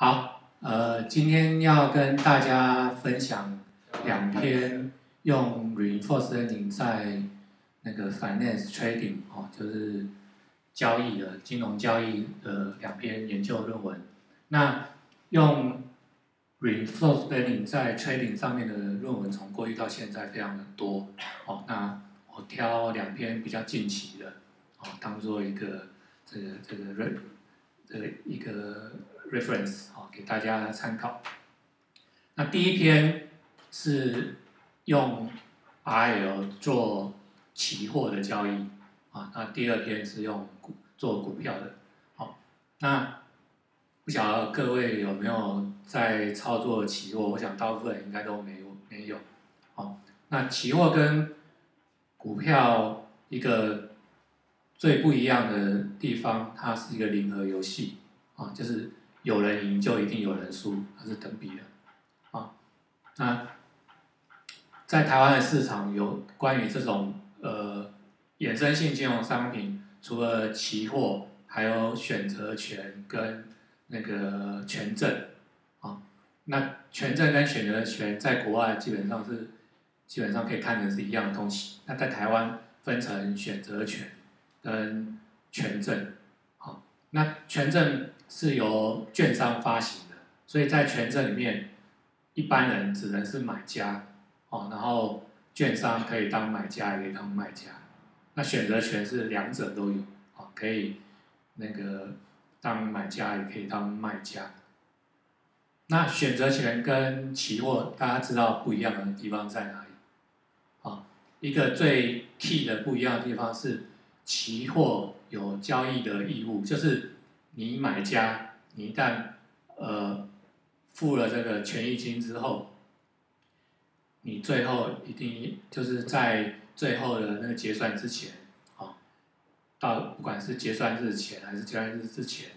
好，呃，今天要跟大家分享两篇用 reinforcement 在那个 finance trading 哦，就是交易的金融交易的两篇研究论文。那用 reinforcement 在 trading 上面的论文，从过去到现在非常的多。哦，那我挑两篇比较近期的，哦，当做一个这个这个 re 的一个 reference 啊，给大家参考。那第一篇是用 RL 做期货的交易啊，那第二篇是用股做股票的。好，那不晓得各位有没有在操作期货？我想大部分应该都没有没有。好，那期货跟股票一个最不一样的地方，它是一个零和游戏啊，就是有人赢就一定有人输，它是等比的啊。那在台湾的市场有关于这种呃衍生性金融商品，除了期货，还有选择权跟那个权证啊。那权证跟选择权在国外基本上是基本上可以看成是一样的东西。那在台湾分成选择权跟权证，好，那权证是由券商发行的，所以在权证里面，一般人只能是买家，哦，然后券商可以当买家也可以当卖家。那选择权是两者都有，啊，可以那个当买家也可以当卖家。那选择权跟期货，大家知道不一样的地方在哪里？啊，一个最 key 的不一样的地方是，期货有交易的义务，就是你买家，你一旦呃付了这个权益金之后，你最后一定就是在最后的那个结算之前，啊，到不管是结算日前还是结算日之前，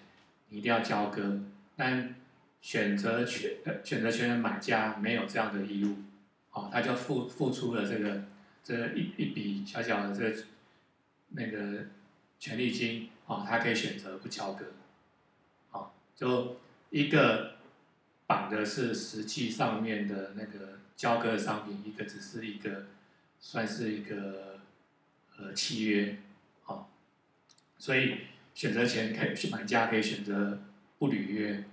你一定要交割，但选择权选择权的买家没有这样的义务，哦，他就付付出了这个这一一笔小小的这个那个权利金，哦，他可以选择不交割，就一个绑的是实际上面的那个交割的商品，一个只是一个算是一个呃契约，哦，所以选择权可以买家可以选择不履约。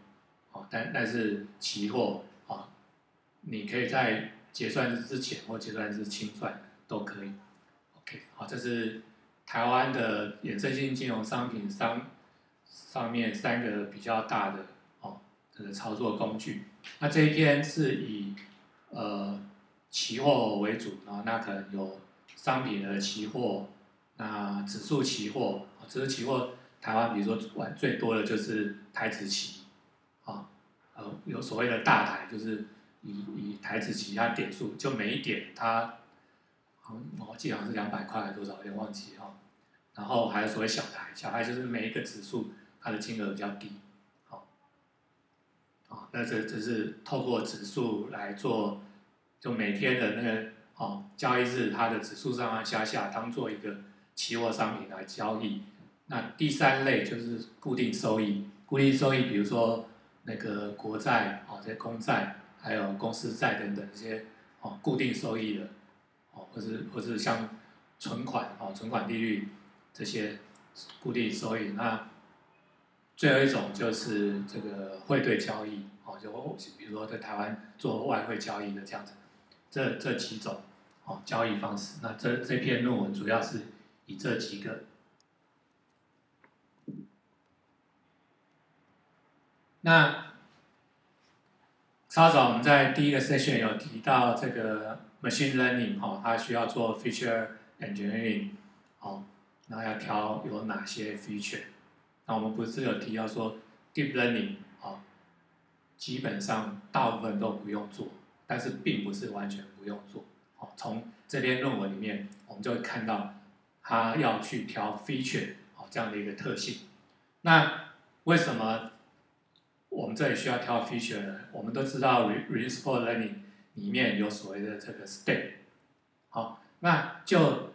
但但是期货啊，你可以在结算日之前或结算日清算都可以。OK，好，这是台湾的衍生性金融商品商上面三个比较大的哦这个操作工具。那这一篇是以呃期货为主啊，那可能有商品的期货，那指数期货，指数期货台湾比如说玩最多的就是台指期。呃，有所谓的大台，就是以以台子期它点数，就每一点它，好，我记得好像是两百块还是多少，有点忘记哈。然后还有所谓小台，小台就是每一个指数它的金额比较低，好，啊，那这这是透过指数来做，就每天的那个哦交易日它的指数上上下下，当做一个期货商品来交易。那第三类就是固定收益，固定收益，比如说。那个国债哦，这些公债，还有公司债等等这些哦，固定收益的哦，或是或是像存款哦，存款利率这些固定收益。那最后一种就是这个汇兑交易哦，就比如说在台湾做外汇交易的这样子，这这几种哦交易方式。那这这篇论文主要是以这几个。那稍早我们在第一个 session 有提到这个 machine learning 哦，它需要做 feature engineering 哦，那要挑有哪些 feature？那我们不是有提到说 deep learning 哦，基本上大部分都不用做，但是并不是完全不用做。哦，从这篇论文里面我们就会看到它要去挑 feature 哦这样的一个特性。那为什么？我们这里需要挑 feature 呢？我们都知道 reinforcement learning 里面有所谓的这个 state。好，那就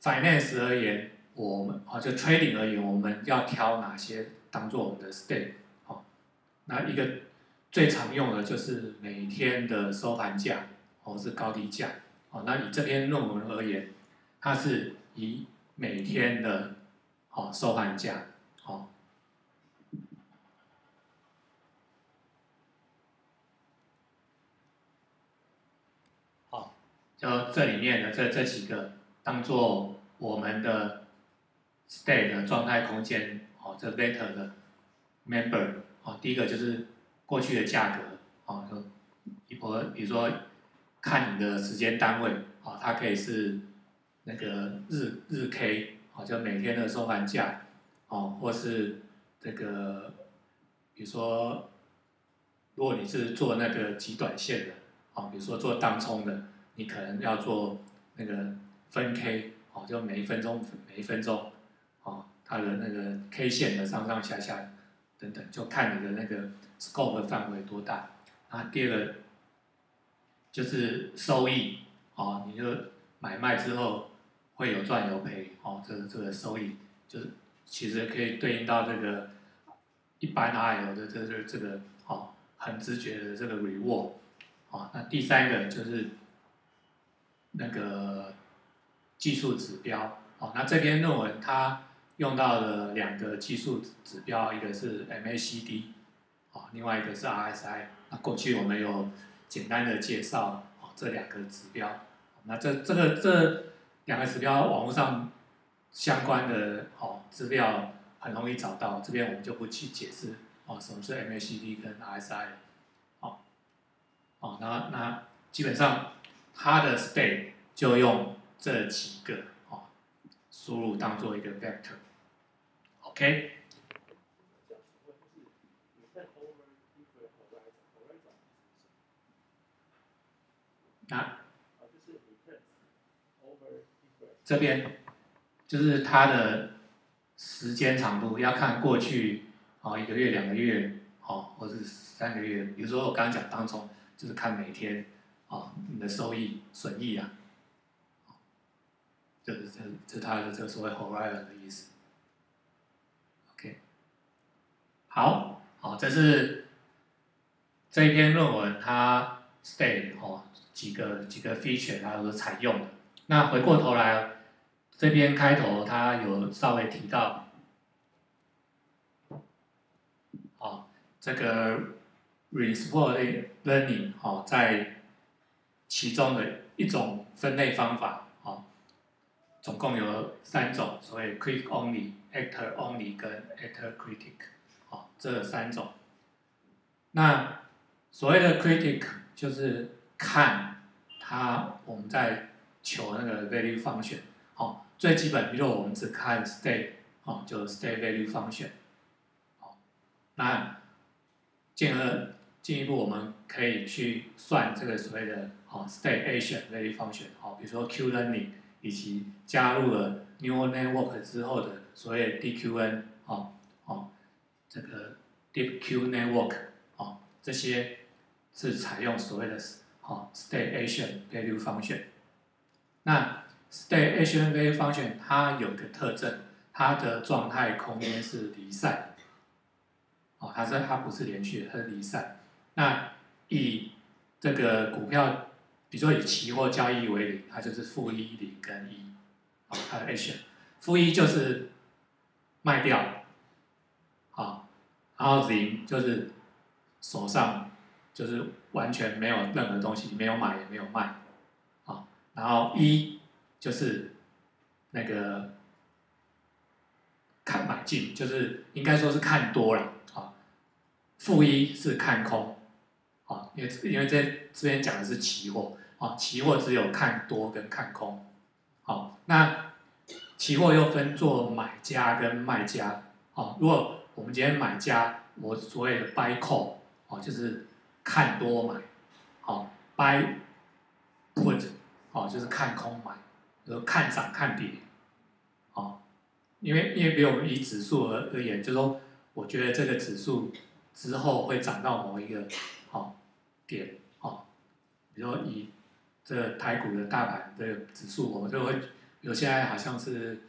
finance 而言，我们啊就 trading 而言，我们要挑哪些当做我们的 step？好，那一个最常用的就是每天的收盘价，或是高低价，哦，那你这篇论文而言，它是以每天的，哦收盘价，哦，好，就这里面的这这几个当做我们的 state 的状态空间，哦，这 vector 的 member，哦，第一个就是过去的价格，哦，就一波，比如说看你的时间单位，哦，它可以是那个日日 K，哦，就每天的收盘价，哦，或是这个，比如说，如果你是做那个极短线的，哦，比如说做当冲的，你可能要做那个分 K，哦，就每一分钟每一分钟，哦，它的那个 K 线的上上下下。等等，就看你的那个 scope 范围多大。那，第二个就是收益，哦，你就买卖之后会有赚有赔，哦，这个这个收益就是其实可以对应到这个一般 I L 的这个这个哦，很直觉的这个 reward，哦，那第三个就是那个技术指标，哦，那这篇论文它。用到了两个技术指标，一个是 MACD，啊，另外一个是 RSI。那过去我们有简单的介绍啊这两个指标。那这这个这两个指标网络上相关的哦资料很容易找到，这边我们就不去解释哦什么是 MACD 跟 RSI。哦，哦，那那基本上它的 state 就用这几个哦输入当做一个 vector。OK。那这边就是它的时间长度，要看过去哦一个月、两个月，哦，或是三个月。比如说我刚刚讲当中，就是看每天哦你的收益、损益啊，这是这这它的这个所谓 horizon 的意思。好，好，这是这一篇论文它 state 哦几个几个 feature 它都采用的。那回过头来，这边开头它有稍微提到，哦，这个 reinforcement learning 哦，在其中的一种分类方法哦，总共有三种，所谓 quick only、actor only 跟 actor critic。这三种，那所谓的 critic 就是看它我们在求那个 value function，哦，最基本，比如我们只看 state，哦，就 state value function，哦，那进而进一步我们可以去算这个所谓的哦 state action value function，哦，比如说 Q learning 以及加入了 neural network 之后的所谓 DQN，哦。这个 Deep Q Network 哦，这些是采用所谓的哦 State Action Value Function。那 State Action Value Function 它有个特征，它的状态空间是离散，哦，它是它不是连续的，它是离散。那以这个股票，比如说以期货交易为例，它就是负一零跟一，哦，它的 Action，负一就是卖掉。然后零就是手上就是完全没有任何东西，没有买也没有卖，啊，然后一就是那个看买进，就是应该说是看多了，啊，负一是看空，啊，因为因为这这边讲的是期货，啊，期货只有看多跟看空，好，那期货又分做买家跟卖家，啊，如果我们今天买家，我所谓的 buy call，哦，就是看多买，好，buy put，哦，就是看空买，就看涨看跌，哦，因为因为比如我们以指数而而言，就说我觉得这个指数之后会涨到某一个好点，哦，比如说以这台股的大盘的指数，我们就会有现在好像是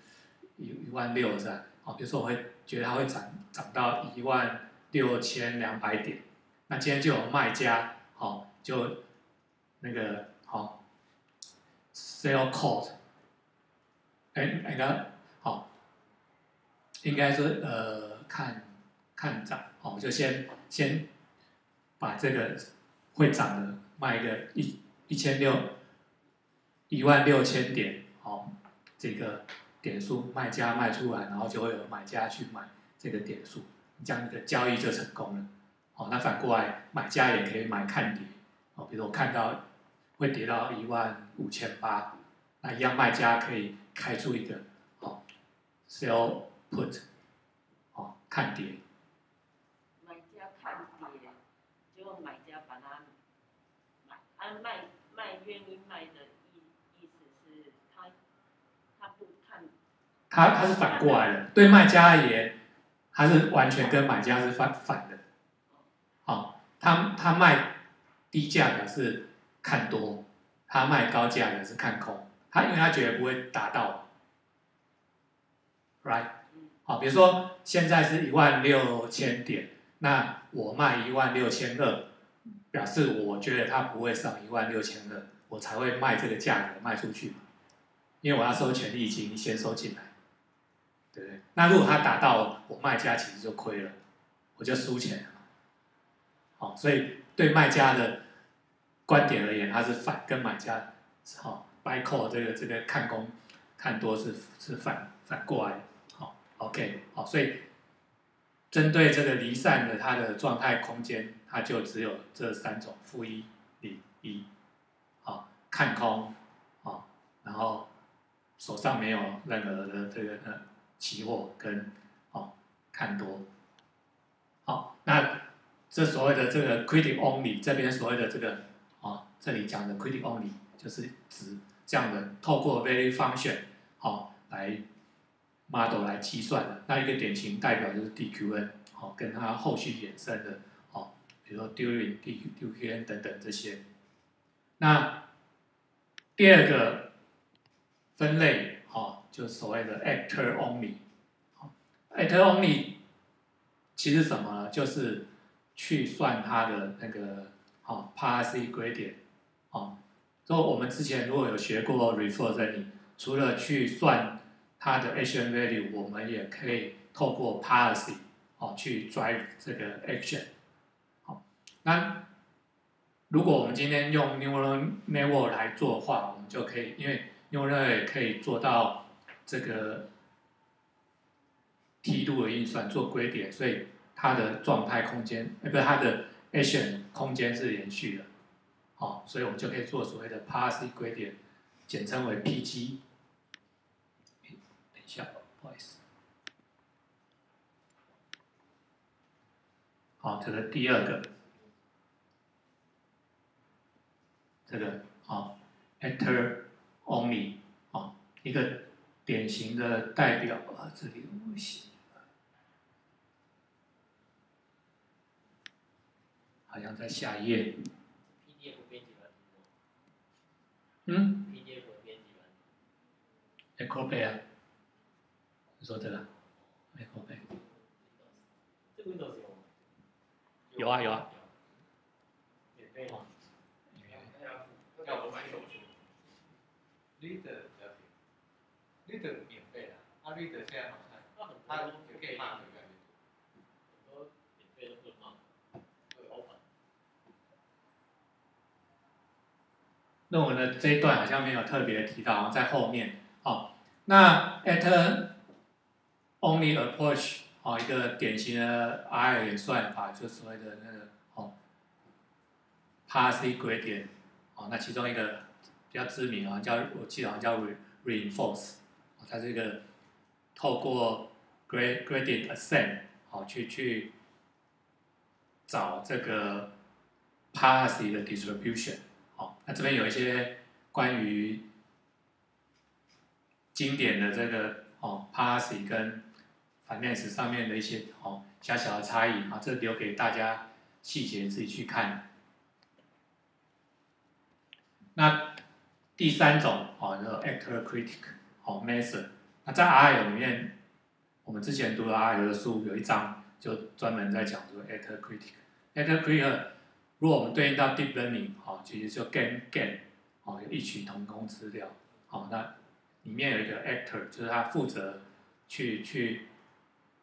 一一万六是吧？哦，比如说我会觉得它会涨涨到一万六千两百点，那今天就有卖家，好，就那个好，sell call，哎，那个好，应该说呃看看涨，好，就先先把这个会涨的卖个一一千六一万六千点，好，这个点数卖家卖出来，然后就会有买家去买这个点数。这样你的交易就成功了，哦，那反过来买家也可以买看跌，哦，比如我看到会跌到一万五千八，那一样卖家可以开出一个哦，sell put，哦，看跌。买家看跌，就买家把它买，啊卖愿意卖的意意思是他他不看。他他是反过来的，对卖家而言。他是完全跟买家是反反的，好，他他卖低价的是看多，他卖高价的是看空，他因为他觉得不会达到，right，好，比如说现在是一万六千点，那我卖一万六千二，表示我觉得它不会上一万六千二，我才会卖这个价格卖出去，因为我要收权利金先收进来。对不对？那如果他达到，我卖家其实就亏了，我就输钱了。好，所以对卖家的观点而言，它是反跟买家，好，buy call 这个这个看空看多是是反反过来。好，OK，好，所以针对这个离散的它的状态空间，它就只有这三种：负一、零、一。好，看空，好，然后手上没有任何的这个呃。期货跟哦看多，好，那这所谓的这个 critic only 这边所谓的这个哦，这里讲的 critic only 就是指这样的透过 value function 好来 model 来计算的，那一个典型代表就是 DQN 好，跟它后续衍生的哦，比如说 during D DQN 等等这些，那第二个分类。哦就所谓的 actor only，actor only 其实什么呢？就是去算它的那个好 policy gradient，好，就我们之前如果有学过 referring，除了去算它的 action value，我们也可以透过 policy 哦去 drive 这个 action，好，那如果我们今天用 neural network 来做的话，我们就可以，因为用热也可以做到。这个梯度的运算做归点，所以它的状态空间，呃，不是它的 action 空间是连续的，好，所以我们就可以做所谓的 policy 归点，简称为 PG。等一下，不好意思。好，这个第二个，这个好，enter only，好，一个。典型的代表啊，这里不行，好像在下一页。PDF 编辑软嗯？PDF 编辑软 e c o p a y 啊？你说这个 e c o p a y 这 Windows 有吗？有啊有啊。免费吗？要要我买手机。Reader。Reader 免费的，他 Reader 现在好看，他可以骂的感觉。很多免费的会骂，会好烦。论文的这一段好像没有特别提到，在后面。好，那 at only approach 哦，一个典型的 R 演算法，就所谓的那个哦，Parse gradient 哦，那其中一个比较知名啊，叫我记得好像叫 reinforce。它这个透过 grad gradient ascent 好去去找这个 policy 的 distribution 好，那这边有一些关于经典的这个哦 policy 跟 finance 上面的一些哦小小的差异啊，这留给大家细节自己去看。那第三种哦叫 actor critic。哦，method，那在 R L 里面，我们之前读的 R L 的书有一章就专门在讲说 actor critic。actor critic 如果我们对应到 deep learning，好，其实就 gain gain，好，有异曲同工之妙。好，那里面有一个 actor，就是他负责去去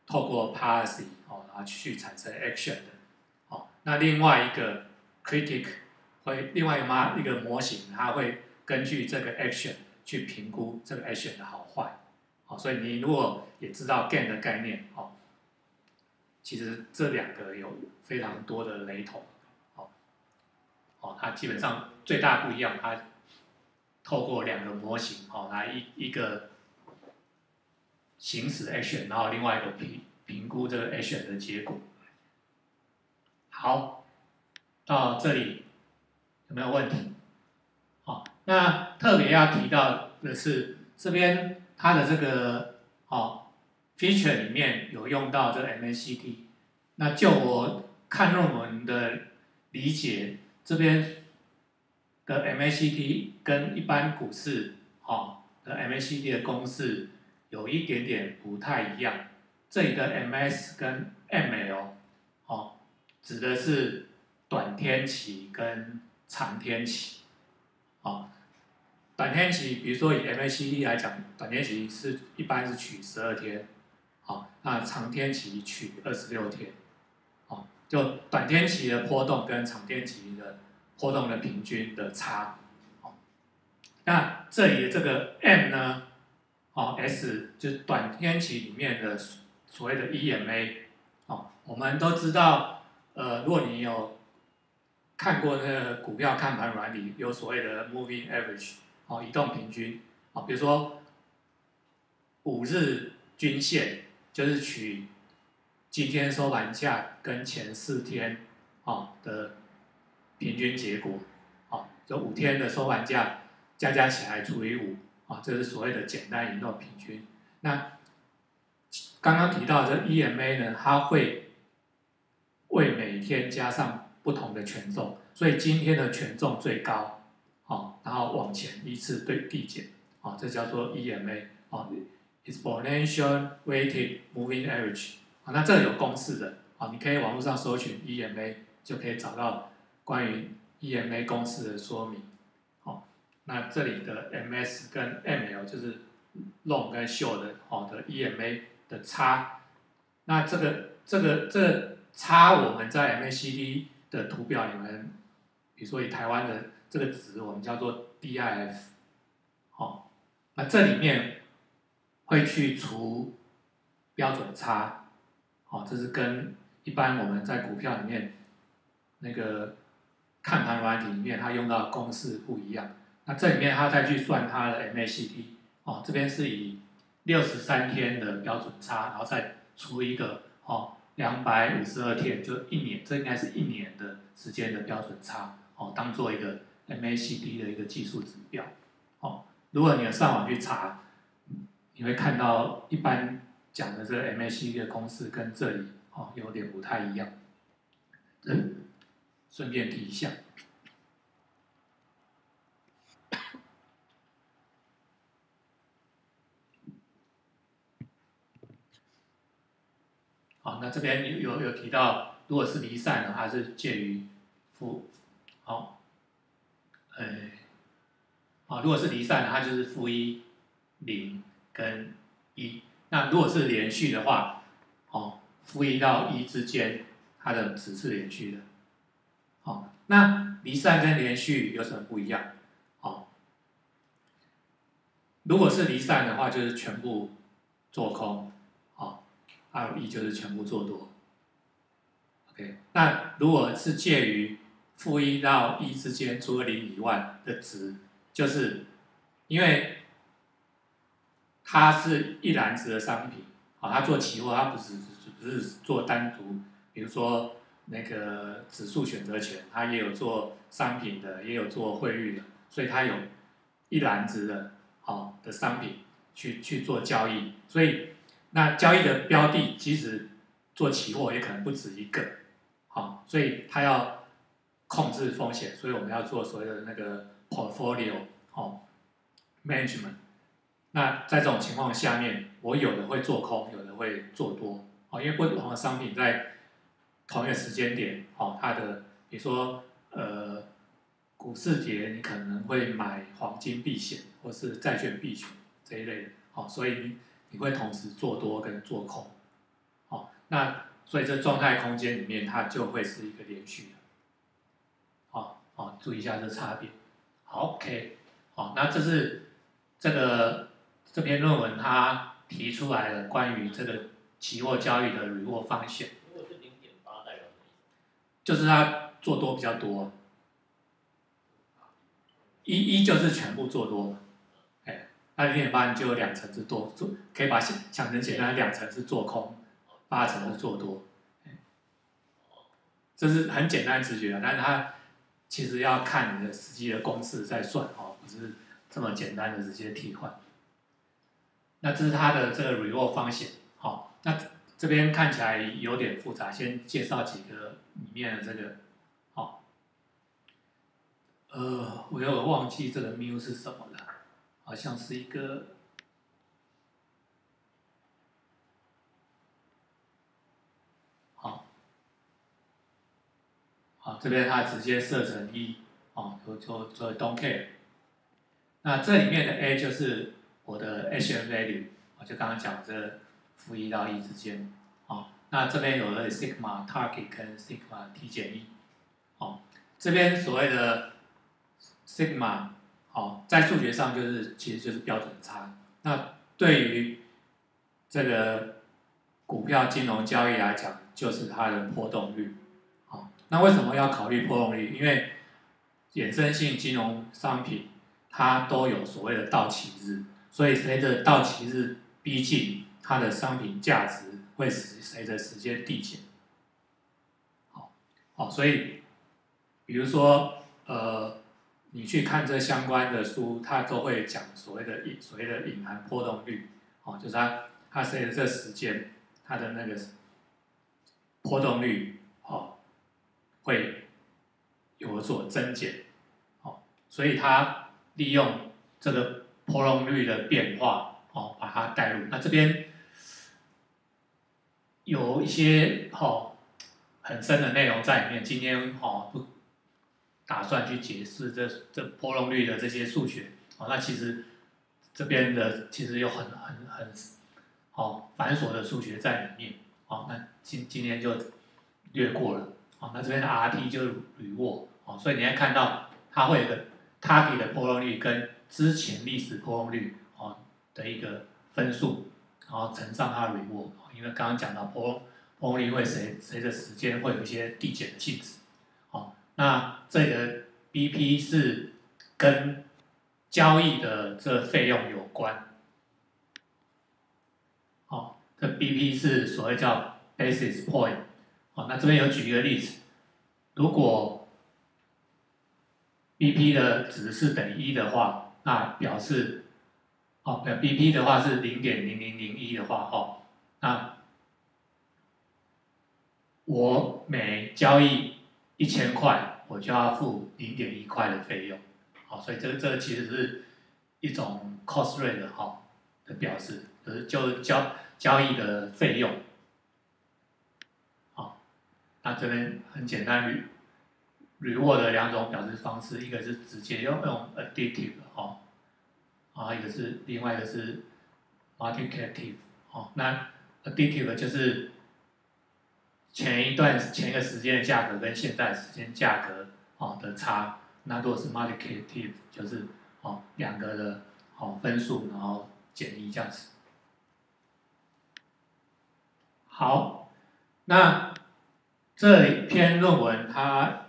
透过 policy，哦，然后去产生 action 的。好，那另外一个 critic 会另外一个一个模型，它会根据这个 action 去评估这个 action 的好坏。好，所以你如果也知道 gain 的概念，哦，其实这两个有非常多的雷同。哦，它基本上最大不一样，它透过两个模型，哦，来一一个行使 action，然后另外一个评评估这个 action 的结果。好，到这里有没有问题？那特别要提到的是，这边它的这个哦 feature 里面有用到这 MACD，那就我看论文的理解。这边的 MACD 跟一般股市哦的 MACD 的公式有一点点不太一样。这里的 MS 跟 ML 哦，指的是短天期跟长天期。哦，短天期，比如说以 MACD 来讲，短天期是一般是取十二天，好，那长天期取二十六天。好就短天期的波动跟长天期的波动的平均的差，好，那这里的这个 M 呢，哦 S 就是短天期里面的所谓的 EMA，哦，我们都知道，呃，如果你有看过那个股票看盘软理，有所谓的 Moving Average，哦，移动平均，哦，比如说五日均线就是取。今天收盘价跟前四天啊的平均结果，啊，就五天的收盘价加加起来除以五，啊，这是所谓的简单移动平均。那刚刚提到这 EMA 呢，它会为每天加上不同的权重，所以今天的权重最高，好，然后往前依次对递减，啊，这叫做 EMA，啊，Exponential Weighted Moving Average。啊，那这有公式的，啊，你可以网络上搜寻 EMA，就可以找到关于 EMA 公式的说明。好，那这里的 MS 跟 ML 就是 long 跟 short 的，好的 EMA 的差。那这个这个这差我们在 MACD 的图表里面，比如说以台湾的这个值，我们叫做 DIF。好，那这里面会去除标准差。好，这是跟一般我们在股票里面那个看盘软体里面它用到的公式不一样。那这里面它再去算它的 MACD，哦，这边是以六十三天的标准差，然后再除一个哦两百五十二天，就一年，这应该是一年的时间的标准差，哦，当做一个 MACD 的一个技术指标。哦，如果你有上网去查，你会看到一般。讲的这个 MACD 的公式跟这里哦有点不太一样，嗯，顺便提一下。好，那这边有有有提到，如果是离散的话，是介于负，好，呃，好，如果是离散的，它就是负一、零跟一。那如果是连续的话，哦，负一到一之间，它的值是连续的。好，那离散跟连续有什么不一样？好，如果是离散的话，就是全部做空，好，还有一就是全部做多。OK，那如果是介于负一到一之间，除了零以外的值，就是因为。它是一篮子的商品，啊，它做期货，它不是不是做单独，比如说那个指数选择权，它也有做商品的，也有做汇率的，所以它有一篮子的，好，的商品去去做交易，所以那交易的标的其实做期货也可能不止一个，好，所以它要控制风险，所以我们要做所谓的那个 portfolio，好，management。那在这种情况下面，我有的会做空，有的会做多，哦，因为不同的商品在同一个时间点，哦，它的比如说呃股市跌，你可能会买黄金避险或是债券避险这一类的，哦，所以你你会同时做多跟做空，哦，那所以这状态空间里面它就会是一个连续的，好，好，注意一下这差别，好，OK，好，那这是这个这篇论文它提出来的关于这个期货交易的 reward 方向。如果是零点八代表什么意思？就是它做多比较多，一一就是全部做多嘛，哎，那零点八你就有两层是多做，可以把想想成简单，两层是做空，八层是做多，哎这是很简单直觉的，但是它其实要看你的实际的公式再算哦，不是这么简单的直接替换。那这是它的这个 reward 方向，好、那这边看起来有点复杂，先介绍几个里面的这个，好、呃，我有忘记这个 mu 是什么了，好像是一个，好，啊，这边它直接设成一，哦，就就就 don't care。那这里面的 a 就是我的 H value，我就刚刚讲这负一到一之间，哦、那这边有了 sigma target 跟 sigma t 减一，好、这边所谓的 sigma，好、在数学上就是其实就是标准差。那对于这个股票金融交易来讲，就是它的波动率，好、那为什么要考虑波动率？因为衍生性金融商品它都有所谓的到期日，所以随着到期日逼近，它的商品价值会随随着时间递减。好，好，所以比如说呃，你去看这相关的书，它都会讲所谓的隐所谓的隐含波动率，哦，就是它它随着这时间它的那个波动率会有所增减，哦，所以它利用这个波动率的变化，哦，把它带入。那这边有一些哦很深的内容在里面，今天哦不打算去解释这这波动率的这些数学。哦，那其实这边的其实有很很很哦繁琐的数学在里面。哦，那今今天就略过了。那这边的 RT 就是铝沃。哦，所以你会看到它会有个 target 的波动率跟之前历史波动率哦的一个分数，然后乘上它的 reward，因为刚刚讲到波波动率会随随着时间会有一些递减的性质，哦，那这个 BP 是跟交易的这费用有关，哦，这 BP 是所谓叫 basis point，哦，那这边有举一个例子，如果 BP 的值是等于一的话，那表示，哦，呃，BP 的话是零点零零零一的话，哦，那我每交易一千块，我就要付零点一块的费用，好，所以这这其实是一种 cost rate 哈的表示，就是就交交易的费用，那这边很简单 reward 的两种表示方式，一个是直接用用 additive 哈、哦，啊，一个是另外一个是 multiplicative 哦，那 additive 就是前一段前一个时间的价格跟现在时间价格哦的差，那如果是 multiplicative 就是哦两个的哦分数然后减一这样子。好，那这篇论文它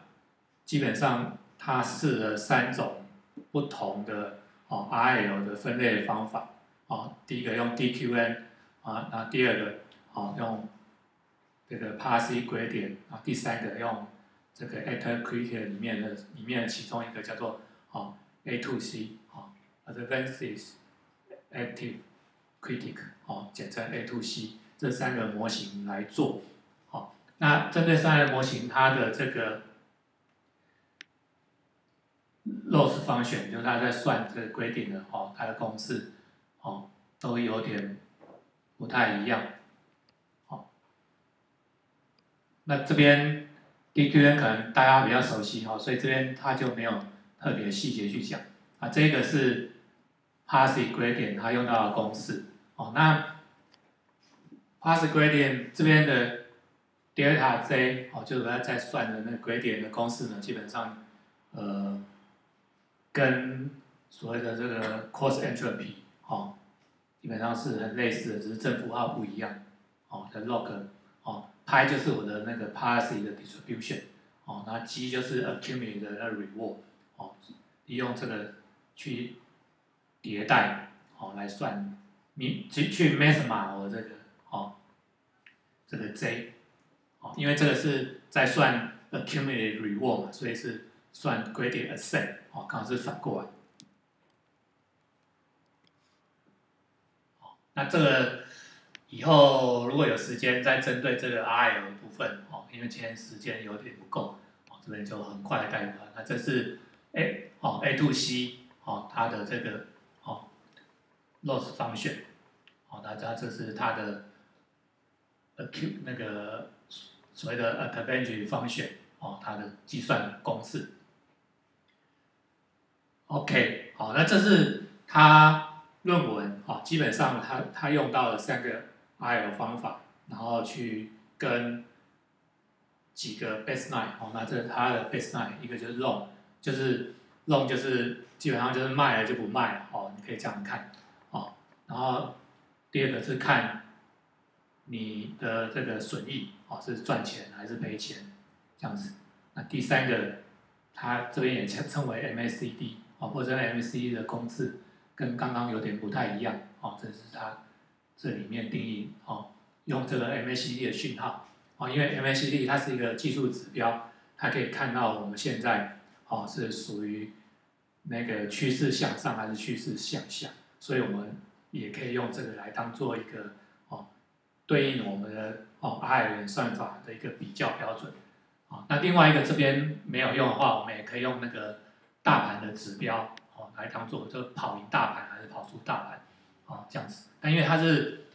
基本上它试了三种不同的哦 RL 的分类方法哦，第一个用 DQN 啊，那第二个哦用这个 Parse gradient 啊，第三个用这个 Actor Critic 里面的里面的其中一个叫做哦 A2C 哦，Advances Active Critic 哦，简称 A2C 这三个模型来做。那针对三个模型，它的这个 loss 方选就是它在算这个规定的哦，它的公式哦都有点不太一样。好，那这边 DQN 可能大家比较熟悉哈，所以这边它就没有特别细节去讲啊。这个是 Parsec Gradient 它用到的公式哦。那 Parsec Gradient 这边的 Delta Z 哦，就是它在算的那个 Gradient 的公式呢，基本上呃跟所谓的这个 cos entropy 哦，基本上是很类似的，只是正负号不一样哦的 log。派就是我的那个 policy 的 distribution，哦，那 G 就是 accumulate 的 reward，哦，利用这个去迭代，哦，来算，你去去 maximize 我这个，哦，这个 J，因为这个是在算 accumulate reward 嘛，所以是算 gradient ascent，哦，刚好是反过来，那这个。以后如果有时间再针对这个 R L 部分哦，因为今天时间有点不够哦，这边就很快的带过。那这是 A 哦 A to C 哦它的这个哦 loss function 哦，大家这是它的 acute 那个所谓的 a t t e n t i function 哦它的计算公式。OK 好，那这是他论文哦，基本上他他用到了三个。I L 方法，然后去跟几个 baseline 哦，那这是它的 baseline，一个就是 long，就是 long 就是基本上就是卖了就不卖了哦，你可以这样看哦。然后第二个是看你的这个损益哦，是赚钱还是赔钱这样子。那第三个，它这边也称称为 M A C D 哦，或者 M A C D 的公式跟刚刚有点不太一样哦，这是它。这里面定义哦，用这个 MACD 的讯号哦，因为 MACD 它是一个技术指标，它可以看到我们现在哦是属于那个趋势向上还是趋势向下，所以我们也可以用这个来当做一个对应我们的哦 R 演算法的一个比较标准啊。那另外一个这边没有用的话，我们也可以用那个大盘的指标哦来当做就跑赢大盘还是跑输大盘。哦，这样子，但因为它是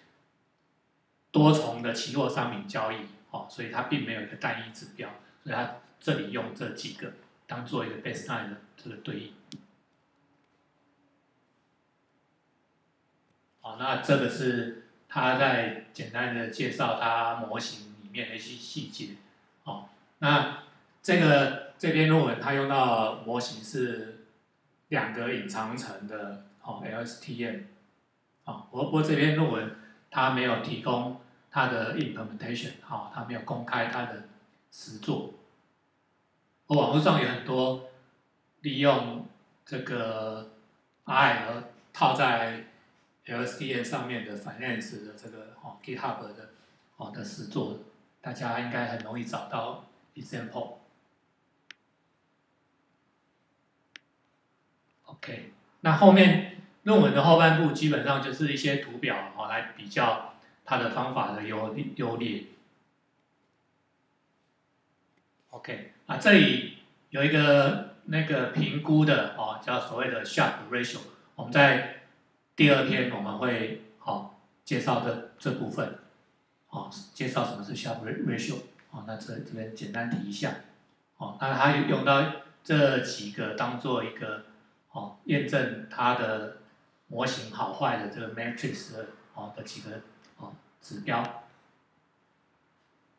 多重的期货商品交易，哦，所以它并没有一个单一指标，所以它这里用这几个当做一个 baseline 的这个对应。好，那这个是他在简单的介绍他模型里面的一些细节。哦，那这个这篇论文他用到模型是两个隐藏层的哦 LSTM。啊，不过这篇论文他没有提供他的 implementation，哦，他没有公开他的实作。网络上有很多利用这个 R 套在 LSTM 上面的 finance 的这个哦 GitHub 的哦的实作，大家应该很容易找到 example。OK，那后面。论文的后半部基本上就是一些图表哦，来比较它的方法的优优劣。OK，啊，这里有一个那个评估的哦，叫所谓的 Sharp Ratio。我们在第二天我们会好介绍这这部分，哦，介绍什么是 Sharp Ratio。哦，那这这边简单提一下。哦，那它用到这几个当做一个哦验证它的。模型好坏的这个 matrix 的哦的几个哦指标，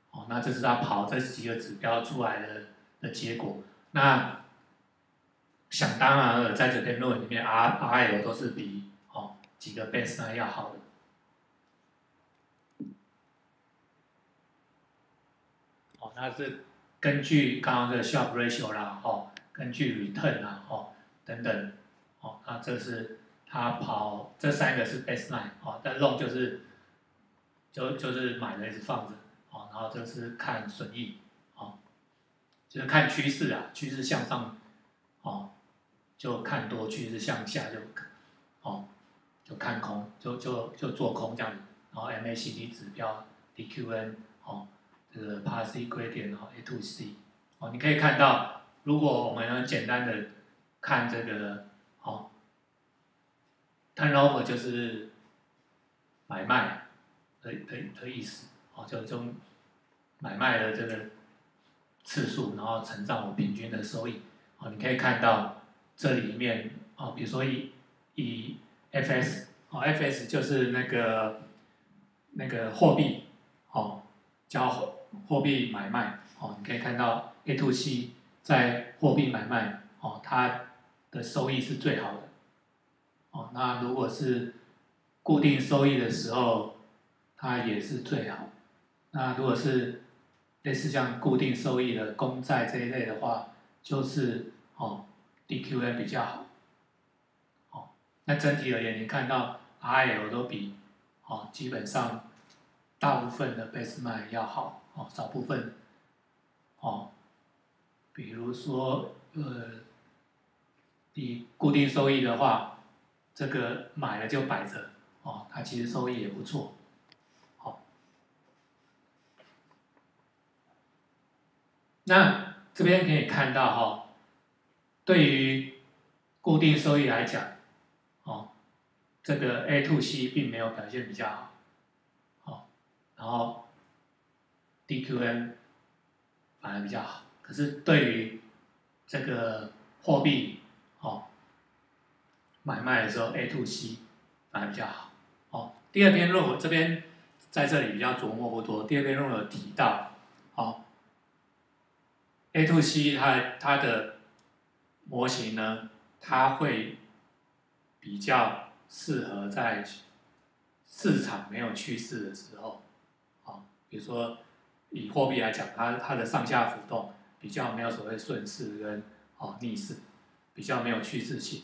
哦，那这是他跑这几个指标出来的的结果。那想当然了，在这篇论文里面，R R L 都是比几个 baseline 要好的。哦，那是根据刚刚的 Sharp Ratio 啦，哦，根据 Return 啊，哦等等，哦，那这是。他跑这三个是 baseline 哦，但 long 就是就就是买了一直放着哦，然后这是看损益哦，就是看趋势啊，趋势向上哦就看多，趋势向下就哦就看空，就就就做空这样子，然后 MACD 指标 DQN 哦这个 p a s s i gradient 哦 A to C 哦，你可以看到，如果我们很简单的看这个哦。Turnover 就是买卖的的的意思，哦，就就买卖的这个次数，然后乘上我平均的收益，哦，你可以看到这里面哦，比如说以以 FS 哦，FS 就是那个那个货币哦，交货货币买卖哦，你可以看到 A to C 在货币买卖哦，它的收益是最好的哦，那如果是固定收益的时候，它也是最好。那如果是类似像固定收益的公债这一类的话，就是哦，DQM 比较好。那整体而言，你看到 RL 都比哦，基本上大部分的 base 卖要好哦，少部分哦，比如说呃，以固定收益的话，这个买了就摆着。哦，它其实收益也不错，好。那这边可以看到哈，对于固定收益来讲，这个 A to C 并没有表现比较好，好，然后 DQN 反而比较好，可是对于这个货币哦买卖的时候，A to C 反而比较好。哦第二篇论文这边在这里比较琢磨不多。第二篇论文提到，哦，A to C 它它的模型呢，它会比较适合在市场没有趋势的时候，啊，比如说以货币来讲，它它的上下浮动比较没有所谓顺势跟哦逆势，比较没有趋势性，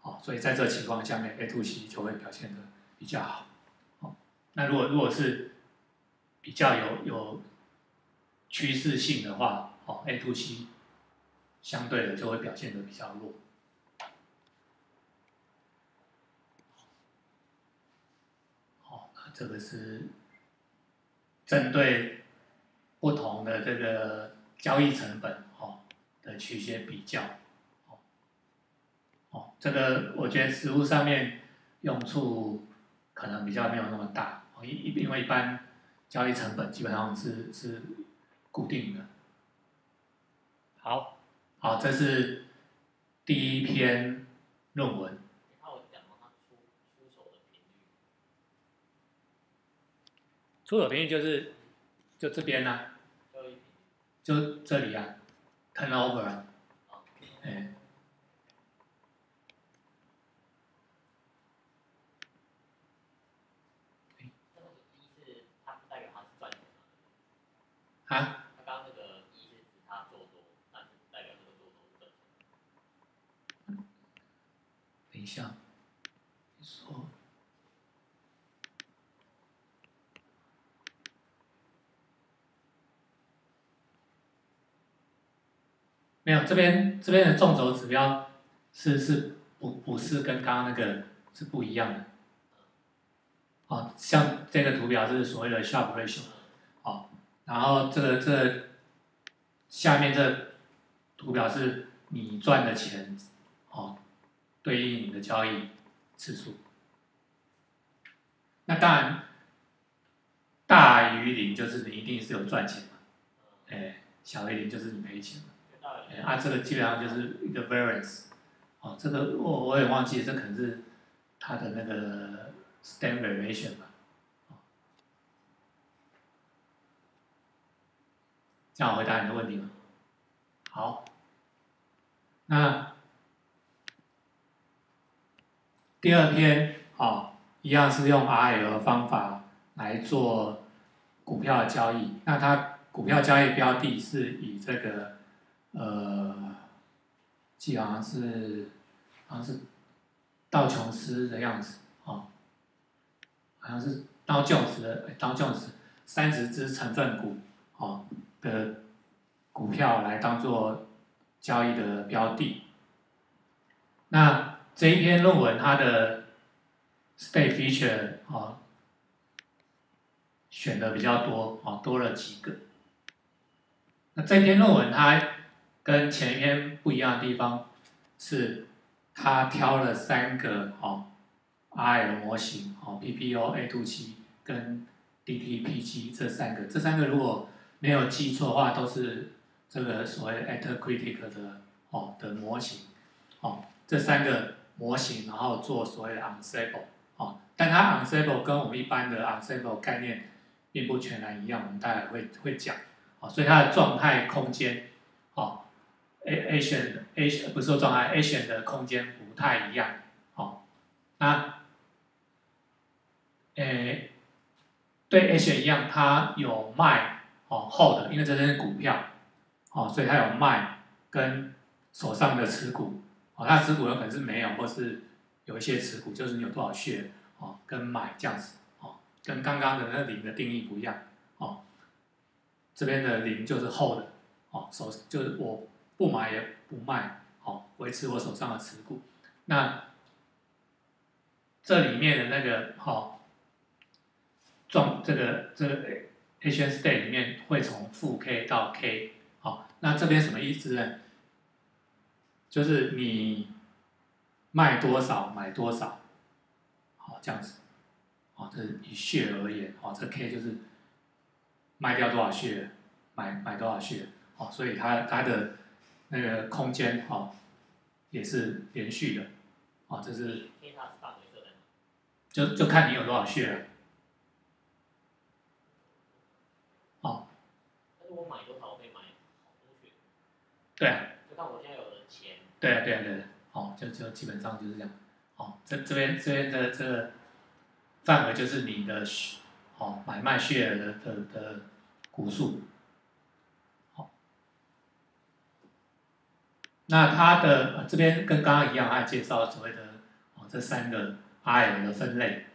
好，所以在这情况下面，A to C 就会表现的比较好。那如果如果是比较有有趋势性的话，哦，A to C 相对的就会表现的比较弱。哦，那这个是针对不同的这个交易成本哦的去一些比较。哦，哦，这个我觉得实物上面用处可能比较没有那么大。因因为一般交易成本基本上是是固定的。好，好，这是第一篇论文。他有讲他出出手的频率。出手频率就是就这边呢，就这里啊，turnover 啊，哎。啊？他刚刚那个一是指他做多，但是代表这个做多赚钱。等一下，你说没有？这边这边的纵轴指标是是不不是跟刚刚那个是不一样的？哦，像这个图表是所谓的 Sharpe ratio，哦。然后这个这下面这图表是你赚的钱，哦，对应你的交易次数。那当然大于零就是你一定是有赚钱嘛，哎，小于零就是你赔钱嘛。啊，这个基本上就是一个 variance，哦，这个我我也忘记，这可能是它的那个 standard variation 吧。这样回答你的问题吗？好，那第二篇啊，一样是用 RL 方法来做股票交易。那它股票交易标的是以这个呃，记好像是好像是道琼斯的样子啊，好像是道琼斯的道琼斯三十只成分股啊。的股票来当做交易的标的。那这一篇论文它的 state feature 啊选的比较多啊，多了几个。那这篇论文它跟前一篇不一样的地方是，他挑了三个哦 I 的模型哦 PPO A to 七跟 DTPG 这三个，这三个如果没有记错的话，都是这个所谓 at critic 的哦的模型，哦，这三个模型，然后做所谓的 unstable，哦，但它 unstable 跟我们一般的 unstable 概念并不全然一样，我们待会会会讲，哦，所以它的状态空间，哦，A Asian A 不是说状态 Asian 的空间不太一样，哦，那，诶，对 Asian 一样，它有卖哦 hold，因为这是股票，哦，所以它有卖跟手上的持股，哦，它持股有可能是没有，或是有一些持股，就是你有多少血，哦，跟买这样子，哦，跟刚刚的那零的定义不一样，哦，这边的零就是 hold，哦，手就是我不买也不卖，哦，维持我手上的持股，那这里面的那个好状这个这个 Asian state 里面会从负 k 到 k，好，那这边什么意思呢？就是你卖多少买多少，好这样子，好，这是以血而言，好，这 K 就是卖掉多少血，买买多少血，好，所以它它的那个空间，哦，也是连续的，哦，这是？就就看你有多少血了，哦，但是我买多少我可以买好多血，对啊。就看我现在有的钱，对啊，对啊，对啊，哦，就就基本上就是这样，哦，这这边这边的这个范围就是你的血，哦，买卖血的的的股数，好，那它的呃这边跟刚刚一样，它介绍所谓的哦这三个 I 的分类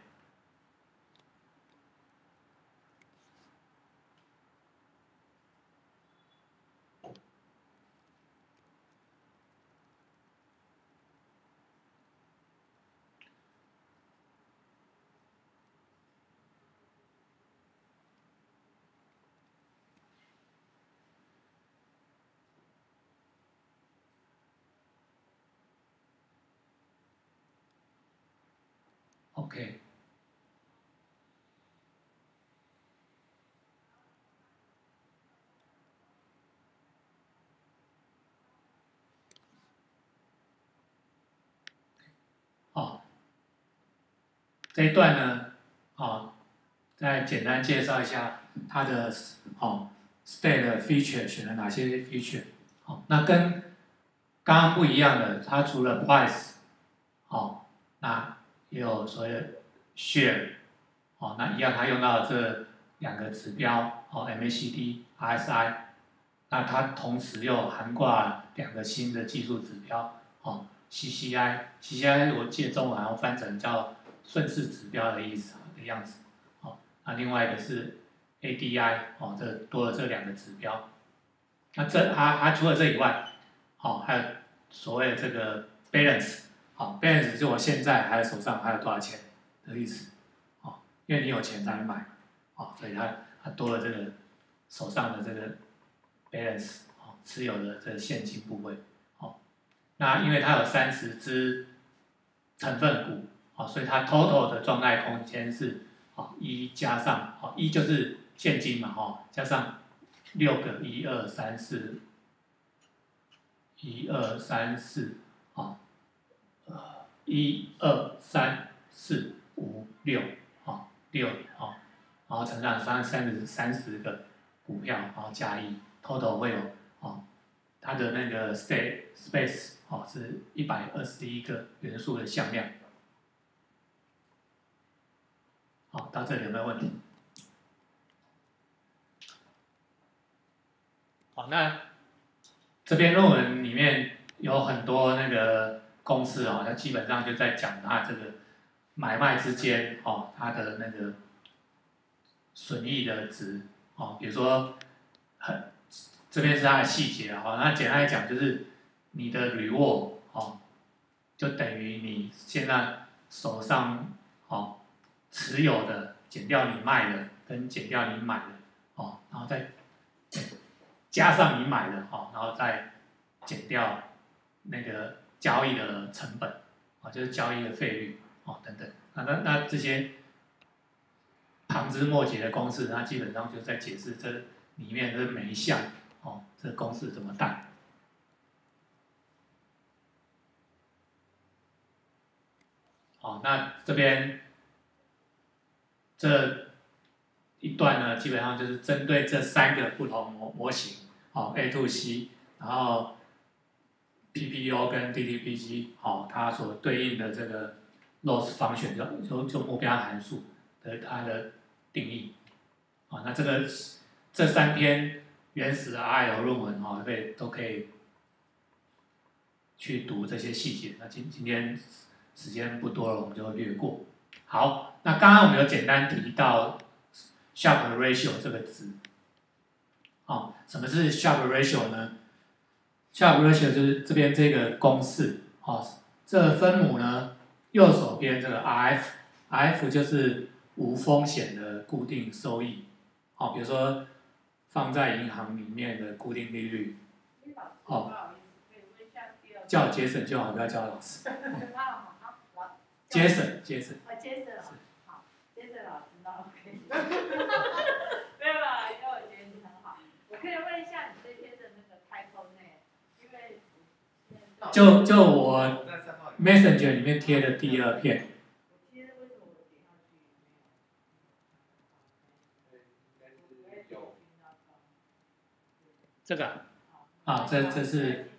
，OK，哦，这一段呢，哦，再简单介绍一下它的哦 state 的 feature 选了哪些 feature，好，那跟刚刚不一样的，它除了 price，好，那也有所谓的 share，哦，那一样，它用到这两个指标，哦，MACD、RSI，那它同时又含挂两个新的技术指标，哦，CCI，CCI 我记得中文好像翻成叫顺势指标的意思的样子，哦，那另外一个是 ADI，哦，这多了这两个指标，那这还还除了这以外，好，还有所谓的这个 balance。好，balance 就我现在还有手上还有多少钱的意思，哦，因为你有钱才能买，哦，所以它它多了这个手上的这个 balance，哦，持有的这个现金部位，哦，那因为它有三十只成分股，哦，所以它 total 的状态空间是，哦，一加上，哦，一就是现金嘛，哦，加上六个一二三四，一二三四，哦。呃，一二三四五六，好六，好，然后乘上三三十三十个股票，然后加一，total 会有，哦，它的那个 state space，哦是一百二十一个元素的向量。好，到这里有没有问题？好，那这篇论文里面有很多那个。公式哦，它基本上就在讲它这个买卖之间哦，它的那个损益的值哦，比如说很这边是它的细节哦，那简单来讲就是你的 reward 哦，就等于你现在手上哦持有的减掉你卖的跟减掉你买的哦，然后再加上你买的哦，然后再减掉那个。交易的成本，啊，就是交易的费率，哦，等等，啊，那那这些旁枝末节的公式，它基本上就在解释这里面的每一项哦，这公式怎么带。哦，那这边这一段呢，基本上就是针对这三个不同模模型，哦，A to C，然后 PPU 跟 DTPG，哦，它所对应的这个 loss 方选就就就目标函数的它的定义，啊，那这个这三篇原始的 RL 论文，哦，可以都可以去读这些细节。那今今天。时间不多了，我们就略过。好，那刚刚我们有简单提到 Sharpe ratio 这个字。哦，什么是 Sharpe ratio 呢？Sharpe ratio 就是这边这个公式。哦，这分母呢，右手边这个 RF，RF 就是无风险的固定收益。哦，比如说放在银行里面的固定利率。哦，叫杰森就好，不要叫老师。杰森，杰森。啊，杰森老师，好，杰森老师，那 OK。没有啦，因为我觉得你很好。我可以问一下你这篇的那个开头呢？因为就就我 Messenger 里面贴的第二片。这个啊，这这是